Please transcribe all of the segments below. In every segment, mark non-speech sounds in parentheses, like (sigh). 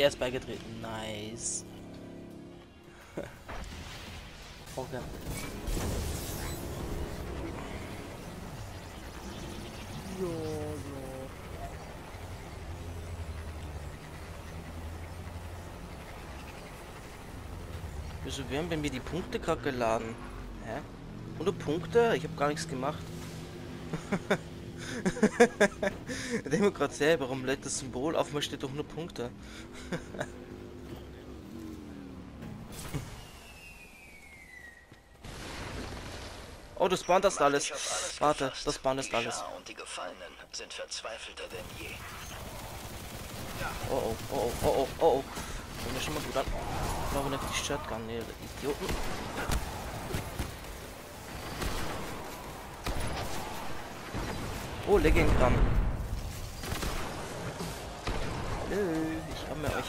er ist beigetreten. Nice. (laughs) okay. Ja, ja. Wieso werden bei mir die Punkte gerade geladen? Hä? 100 Punkte? Ich habe gar nichts gemacht. (laughs) (laughs) ich denke mir gerade selber, warum lädt das Symbol auf mir steht doch 100 Punkte. (laughs) oh, das spawnt das alles. Warte, das spawnt das alles. Und die Gefallenen sind verzweifelter denn je. Oh oh, oh oh, oh oh, oh oh. Fängt ja schon mal gut an. Warum nicht die Shotgun, ihr Idioten? Oh, Leggengramm. Hallo, ich mir euch.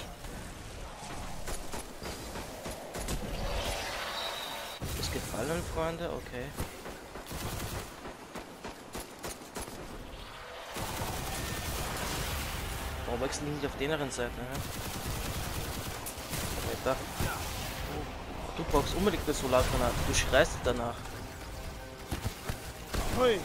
Ist gefallen, Freunde? Okay. Warum wechseln die nicht auf der anderen Seite, hä? Alter. Du brauchst unbedingt eine Solargranate. Du schreist danach. Hui.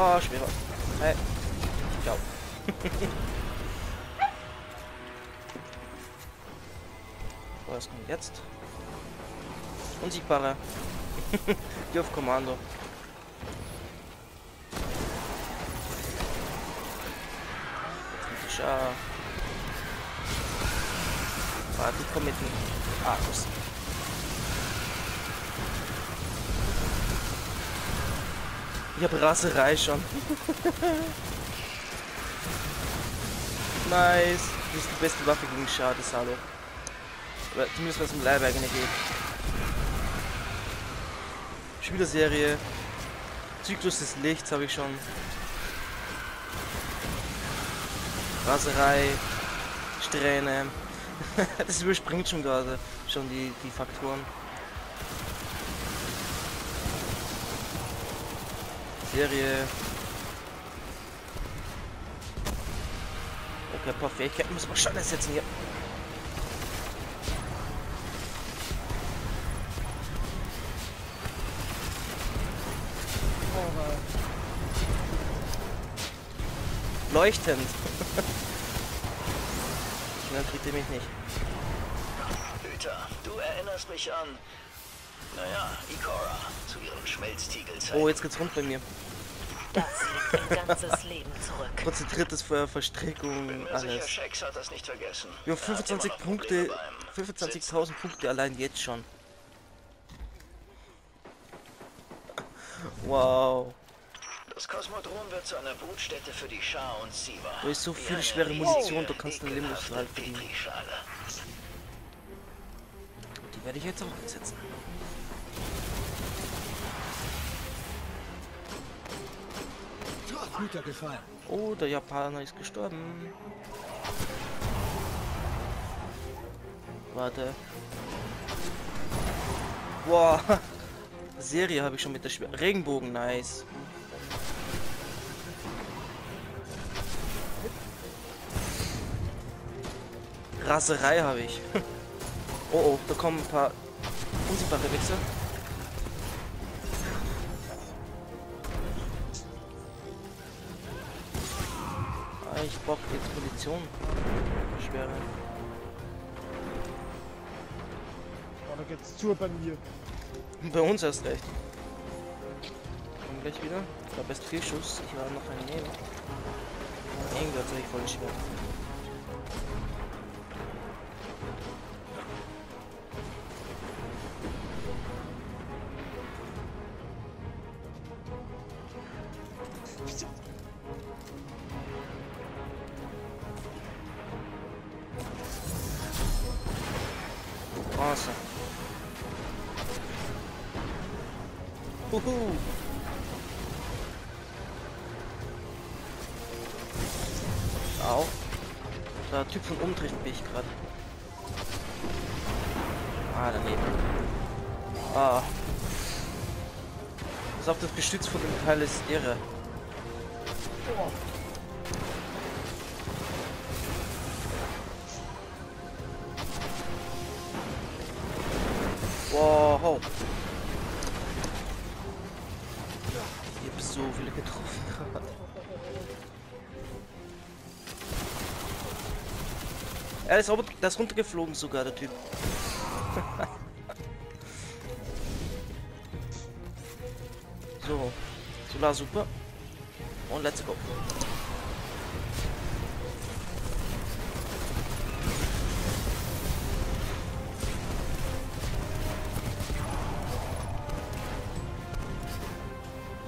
Boah, schwerer. Hey. Ciao. so, was kommt jetzt? Unsichtbare. (laughs) Die auf Kommando. Tja. Warte, ich komm mit dem Arkus. Ich hab Raserei schon. nice. Das ist die beste Waffe gegen Schade, Salo. Oder zumindest was im Leihberger geht. Spielerserie. Zyklus des Lichts habe ich schon. Raserei. Strähne. (laughs) das überspringt schon gerade schon die, die Faktoren. Serie. Okay, ein paar Fähigkeiten müssen wir schon ersetzen hier. Leuchtend. Dann kriegt ihr mich nicht. Hüter, du erinnerst mich an. Naja, Ikora, zu ihren Schmelztiegelzeiten. Oh, jetzt geht's rund bei mir. Das liegt ein ganzes Leben zurück. Konzentriertes Bin Verstrickung, sicher, alles. Shax hat das nicht vergessen. Wir haben Er hat immer 25 noch Punkte, Probleme beim Sitzen. 25.000 Punkte allein jetzt schon. (laughs) Wow, Das Kosmodrom wird zu einer Brutstätte für die Schar und Siva. Da ist so Wie viel schwere Munition, du kannst einen Limbus ekelhafte halt verdienen. Die werde ich jetzt auch einsetzen. Guter Gefallen. Oh, der Japaner ist gestorben. Warte. Boah. (laughs) Serie habe ich schon mit der Schwer Regenbogen, nice. Raserei habe ich. (laughs) oh oh, da kommen ein paar unsichtbare Wechsel. Munition. Schwere. Oh, da geht's zu bei mir. Bei uns erst recht. Kommen gleich wieder. Ich habe erst vier Schuss. Ich war noch ein Neben. Irgendwas habe ich voll schwer. Huhu. Au. Der Typ von oben trifft mich gerade. Ah, daneben. Ah. Pass auf, das Gestütz von dem Teil ist irre. Wow. Er ist, der ist runtergeflogen sogar, der Typ. (laughs) so. Solar super. Und let's go.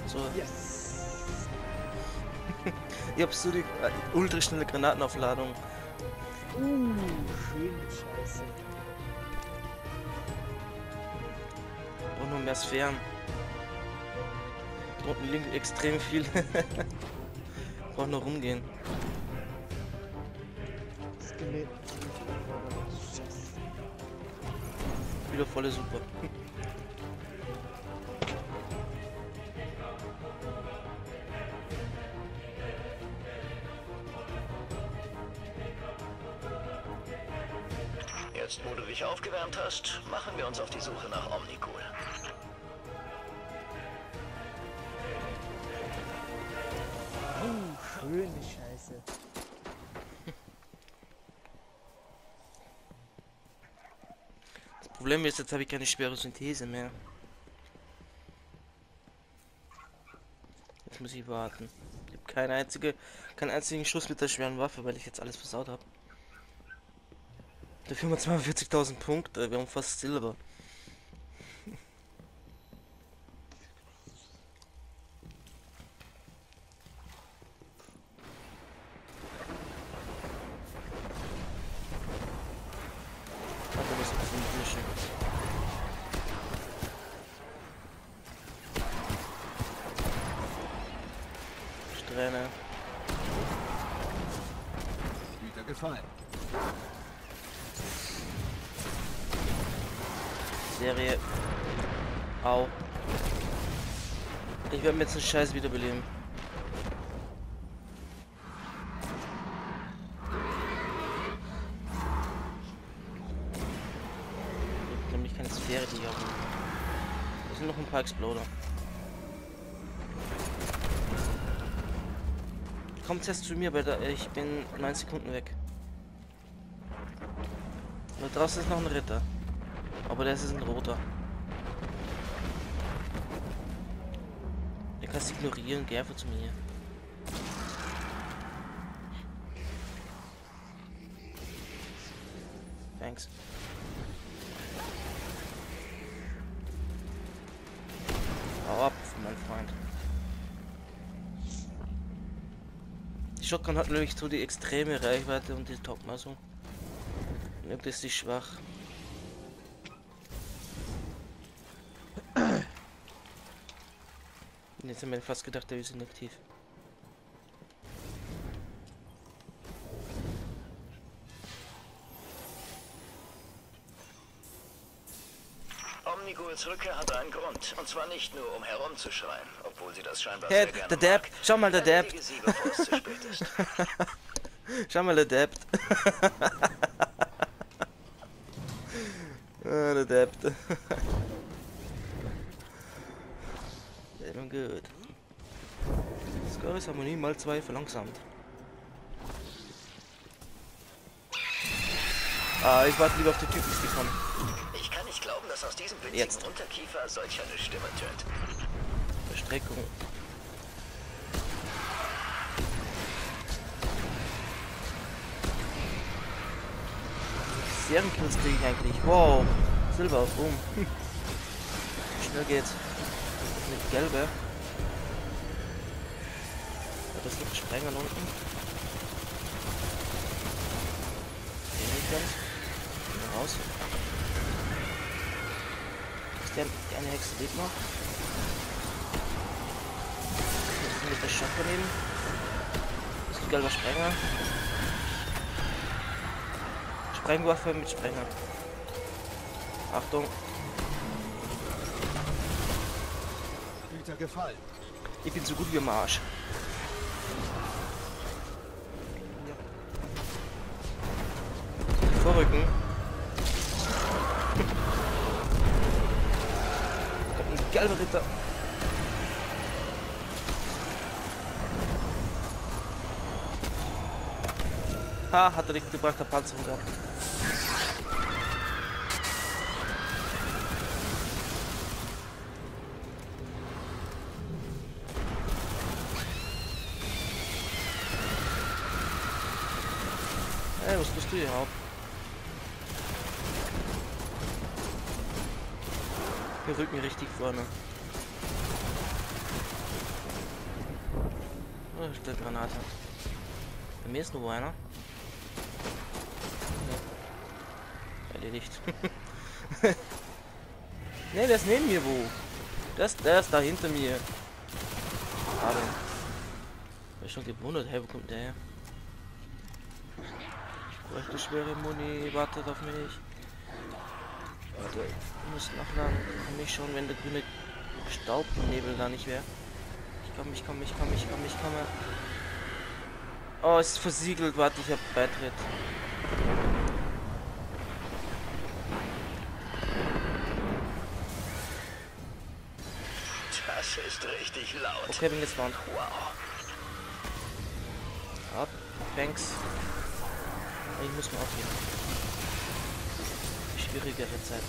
So, Yes. (laughs) ich hab so die äh, ultraschnelle Granatenaufladung. Uh, schön Scheiße. Und nur mehr Sphären. Unten liegt extrem viel. (laughs) Braucht nur rumgehen. Skelett. Wieder volle Super. (laughs) dich aufgewärmt hast, machen wir uns auf die Suche nach Omnicool. Uh, schöne Scheiße. Das Problem ist, jetzt habe ich keine schwere Synthese mehr. Jetzt muss ich warten. Ich habe keine einzige, keinen einzigen Schuss mit der schweren Waffe, weil ich jetzt alles versaut habe. Dafür haben wir 42.000 Punkte, wir haben fast Silber. Strähne. Güter gefallen. Serie. Au. Ich werde mir jetzt einen Scheiß wiederbeleben. Gibt nämlich keine Sphäre, die ich habe. Da sind noch ein paar Exploder. Kommt erst zu mir, weil ich bin 9 Sekunden weg. Da draußen ist noch ein Ritter. Aber das ist ein roter. Der kannst ignorieren, geh einfach zu mir. Thanks. Hau ab, mein Freund. Die Shotgun hat nämlich so die extreme Reichweite und die Topmassung. Das ist die schwach. Jetzt haben wir fast gedacht, wir sind aktiv. Omnigools Rückkehr hatte einen Grund. Und zwar nicht nur, um herumzuschreien, obwohl sie das scheinbar Hey, sehr der Depp, (laughs) schau mal, der Depp. Schau mal, der Depp. ah, der Depp. Sehr gut. Score ist Harmonie mal zwei verlangsamt. Ah, ich warte lieber auf die Typen, die kommen. Ich kann nicht glauben, dass aus diesem winzigen Jetzt. Unterkiefer solch eine Stimme tönt. Verstreckung. Serienkills kriege ich eigentlich. Wow. Silber, boom. (laughs) Schnell geht's. Mit gelbe. Liegt Sprenger unten. Den raus. Ist der, die eine Hexe lebt noch? Jetzt mit der Shotgun nehmen. Das ist ein gelber Sprenger. Sprengwaffe mit Sprenger. Achtung, ich bin so gut wie im Arsch. Gelber Ritter. Ha, hat er nicht gebracht, der Panzerung gehabt. Ey, was bist du überhaupt? Wir rücken richtig vorne. Oh, da steht Granate. Bei mir ist nur einer. (laughs) Nee. Erledigt. ne, ist neben mir wo. Das, der ist da hinter mir. Schade. Ich schon gewundert, hey, wo kommt der her? Ich bräuchte schwere Muni, wartet auf mich. Warte, ich muss nachladen. Kann mich schon, wenn der grüne Staubnebel da nicht wäre. Ich komm, ich komm, ich komm, ich komm, ich komme. Oh, es ist versiegelt. Warte, ich hab Beitritt. Das ist richtig laut. Okay, bin gespawnt. Wow. Ab. Thanks. Ich muss mal aufgehen. Schwierigere Zeiten.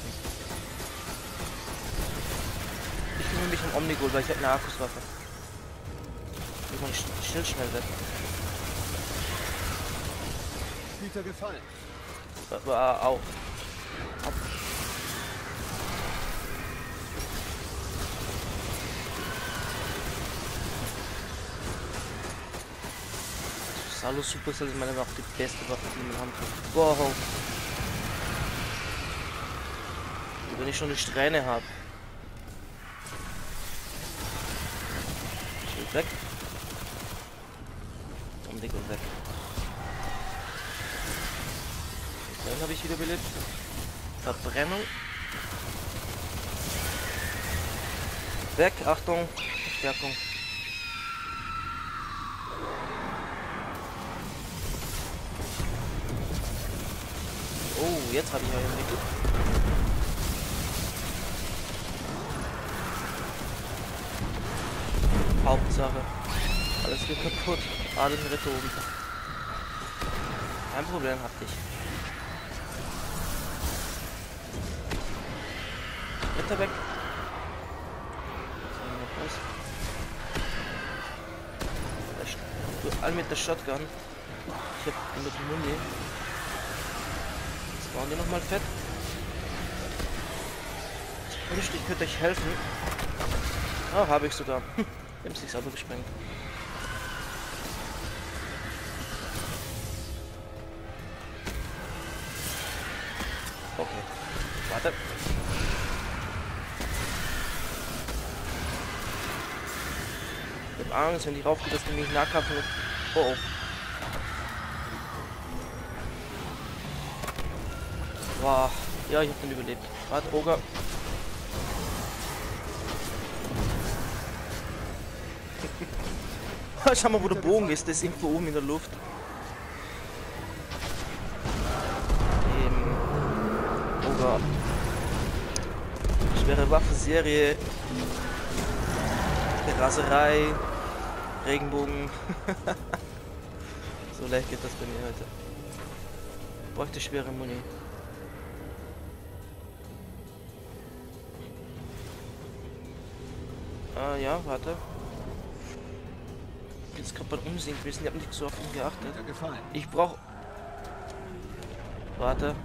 Ich nehme mich ein Omnigol, weil ich habe eine Akkuswaffe. Ich mein Sch- Schild schnell weg. Güter gefallen. War auch. Ab. Salo Supercell ist meiner Meinung nach die beste Waffe, die man haben kann. Wow. Und wenn ich schon eine Strähne habe. Schild weg. Umdeckel weg. Dann habe ich wieder belebt. Verbrennung. Weg, Achtung, Verstärkung. Oh, jetzt habe ich ja entwickelt. Hauptsache. Alles geht kaputt. Alles mit oben. Kein Problem, hab dich. Ritter weg. Du, all mit der Shotgun. Ich hab mit Muni. Jetzt bauen die nochmal fett. Ich wünschte, ich könnte euch helfen. Ah, habe ich sogar. (laughs) Die haben sich selber gesprengt. Okay. Warte. Ich hab Angst, wenn die raufgeht, dass die mich mit... Oh oh. Wow. Ja, ich hab den überlebt. Warte, Oger. (laughs) Schau mal, wo der Bogen ist. Der ist irgendwo oben in der Luft. Ähm. Oger. Schwere Waffenserie. Raserei. Regenbogen. (laughs) so leicht geht das bei mir heute. Bräuchte schwere Muni. Ah ja, warte. Jetzt gerade beim Umsehen gewesen, ich habe nicht so auf ihn geachtet. Ich brauch. Warte.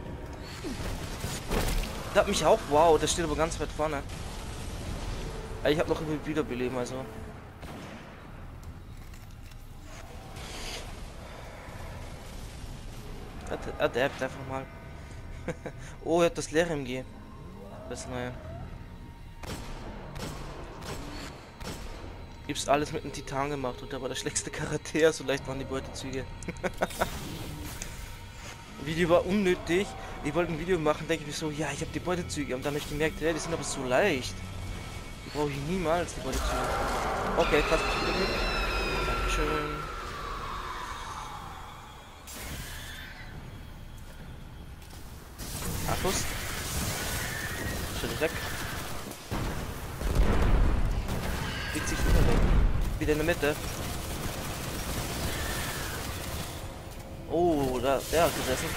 Der hat mich auch. Wow, der steht aber ganz weit vorne. Ich habe noch ein Wiederbeleben, also. Er adappt einfach mal. (laughs) oh, er hat das leere MG. Das neue. Gibt's alles mit einem Titan gemacht und der war der schlechteste Charakter, so leicht waren die Beutezüge. (laughs) Video war unnötig. Ich wollte ein Video machen, denke ich mir so, ja, ich habe die Beutezüge. Und dann habe ich gemerkt, ja, die sind aber so leicht. Die brauche ich niemals, die Beutezüge. Okay, passt mich wieder mit. Dankeschön. Akkus. Wieder in der Mitte. Oh, da, der hat gesessen.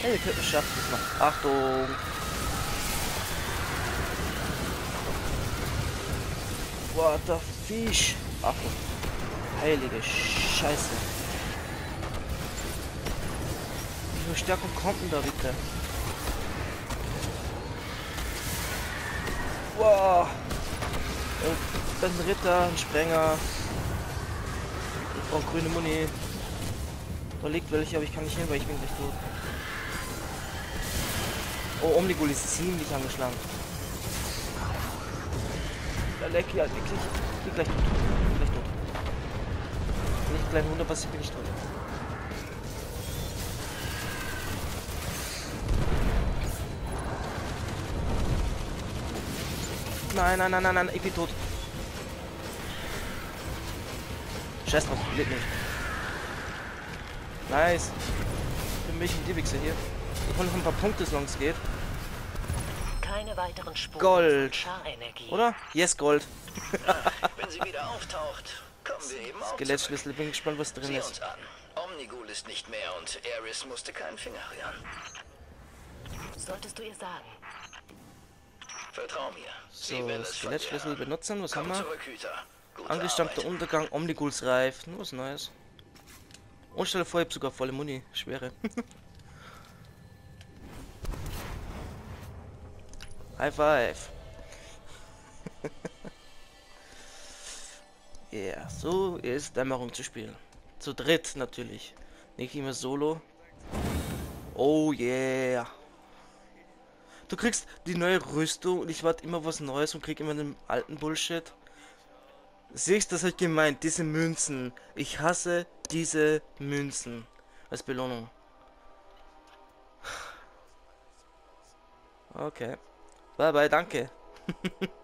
Hey, wir könnten es schaffen. Achtung! What the fish? Achtung. Heilige Scheiße. Wie viel Stärkung kommt denn da bitte? Wow. Und ein Ritter, ein Sprenger. Ich brauche grüne Muni. Da liegt welche, aber ich kann nicht hin, weil ich bin gleich tot. Oh, Omnigul ist ziemlich angeschlagen. Da leck ja wirklich. Ich bin gleich tot. Gleich tot. Wenn ich gleich 100 passiert, bin ich tot. Nein, nein, nein, nein, nein, ich bin tot. Scheiß drauf, lebt nicht. Nice. Für mich ein die hier. Ich hole noch ein paar Punkte, solange es geht. Keine weiteren Spuren Gold. Oder? Yes, Gold. (laughs) Wenn sie wieder auftaucht, kommen wir eben auch. Skelettschlüssel, bin gespannt, was drin Sieh ist. Omnigul ist nicht mehr und Eris musste keinen Finger rühren. Solltest du ihr sagen. Vertrau mir. So, Skelettschlüssel benutzen, was Komm haben wir? Angestammter. Untergang, Omniguls Reif. Nur was Neues. Und stell dir vor, ich hab sogar volle Muni. Schwere. (laughs) High five. (laughs) Ja, yeah, so ist Dämmerung zu spielen. Zu dritt natürlich. Nicht immer solo. Oh yeah. Du kriegst die neue Rüstung und ich warte immer was Neues und krieg immer den alten Bullshit. Siehst, das ich gemeint, diese Münzen. Ich hasse diese Münzen. Als Belohnung. Okay. Bye bye, danke. (laughs)